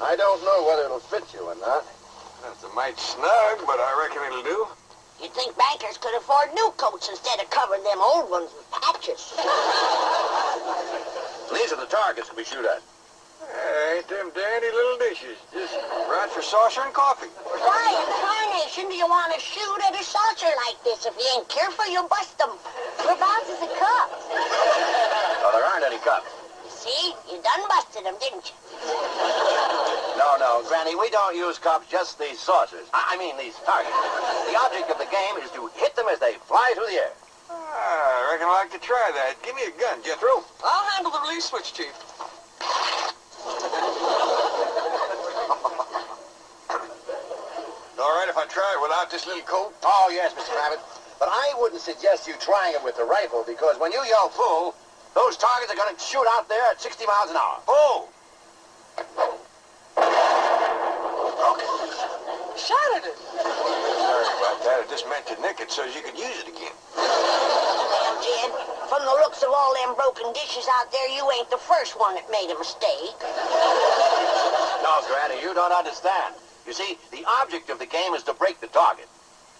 I don't know whether it'll fit you or not. That's a mite snug, but I reckon it'll do. You'd think bankers could afford new coats instead of covering them old ones with patches. These are the targets we shoot at. Hey, ain't them dandy little dishes. Just right for saucer and coffee. Why in carnation do you want to shoot at a saucer like this? If you ain't careful, you'll bust them. Whereabouts is the cups? Oh, there aren't any cups. See? You done busted them, didn't you? No, no, Granny, we don't use cups, just these saucers. I, I mean, these targets. The object of the game is to hit them as they fly through the air. Ah, I reckon I'd like to try that. Give me a gun, Jethro. I'll handle the release switch, Chief. All right if I try it without this little coat? Oh, yes, Mr. Rabbit. But I wouldn't suggest you trying it with the rifle, because when you yell full, those targets are going to shoot out there at 60 miles an hour. Oh! Shot at it. Sorry about that. I just meant to nick it so you could use it again. Well, Jed, from the looks of all them broken dishes out there, you ain't the first one that made a mistake. No, Granny, you don't understand. You see, the object of the game is to break the target.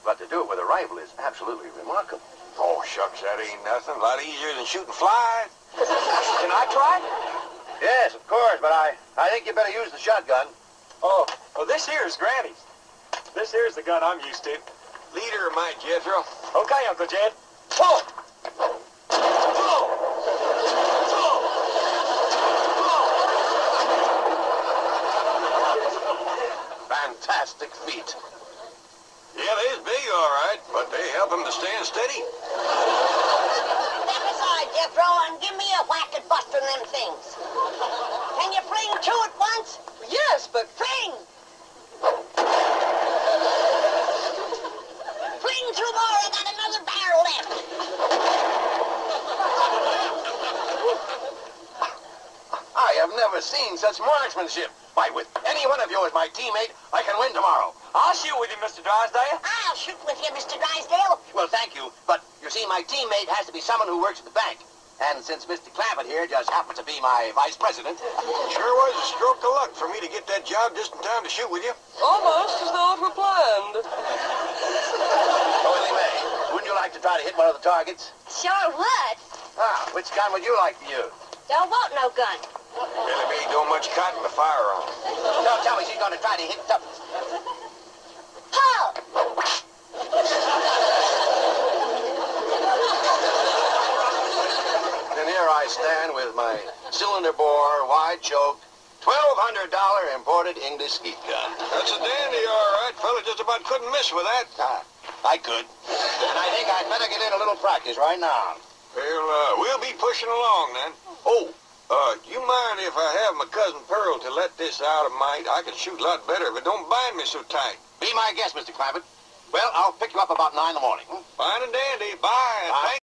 But to do it with a rifle is absolutely remarkable. Oh, shucks, that ain't nothing. A lot easier than shooting flies. Can I try? Yes, of course, but I, I think you better use the shotgun. Oh, well, this here is Granny's. This here's the gun I'm used to. Leader of my Jethro. Okay, Uncle Jed. Pull! Fantastic feat. Yeah, they's big, all right, but they help him to stand steady. Step aside, Jethro, and give me a whack at busting them things. Can you fling two at once? Yes, but seen such marksmanship. Why, with any one of you as my teammate, I can win tomorrow. I'll shoot with you, Mr. Drysdale. I'll shoot with you, Mr. Drysdale. Well, thank you, but you see, my teammate has to be someone who works at the bank. And since Mr. Clampett here just happens to be my vice president, Sure was a stroke of luck for me to get that job just in time to shoot with you. Almost as though it were planned. Elly May, wouldn't you like to try to hit one of the targets? Sure would. Ah, which gun would you like to use? Don't want no gun. Billy B don't much cotton to fire on. Don't tell me she's going to try to hit something. Pull! And here I stand with my cylinder bore, wide choke, $1,200 imported English skeet gun. That's a dandy, all right. Fella just about couldn't miss with that. Ah, I could. And I think I'd better get in a little practice right now. Well, uh, we'll be pushing along then. Oh, uh, you mind if I have my cousin Pearl to let this out of mite? I can shoot a lot better it don't bind me so tight. Be my guest, Mr. Clampett. Well, I'll pick you up about 9 in the morning. hmm? Fine and dandy. Bye. Bye.